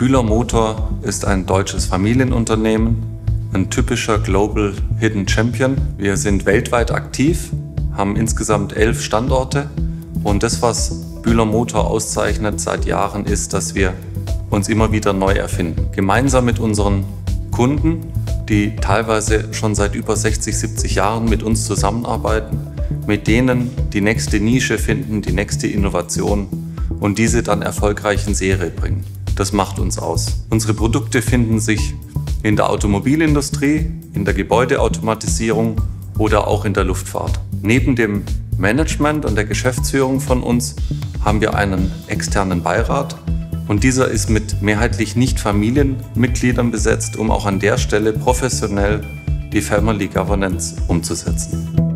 Bühler Motor ist ein deutsches Familienunternehmen, ein typischer Global Hidden Champion. Wir sind weltweit aktiv, haben insgesamt elf Standorte und das, was Bühler Motor auszeichnet seit Jahren, ist, dass wir uns immer wieder neu erfinden. Gemeinsam mit unseren Kunden, die teilweise schon seit über 60, 70 Jahren mit uns zusammenarbeiten, mit denen die nächste Nische finden, die nächste Innovation und diese dann erfolgreich in Serie bringen. Das macht uns aus. Unsere Produkte finden sich in der Automobilindustrie, in der Gebäudeautomatisierung oder auch in der Luftfahrt. Neben dem Management und der Geschäftsführung von uns haben wir einen externen Beirat und dieser ist mit mehrheitlich nicht Familienmitgliedern besetzt, um auch an der Stelle professionell die Family Governance umzusetzen.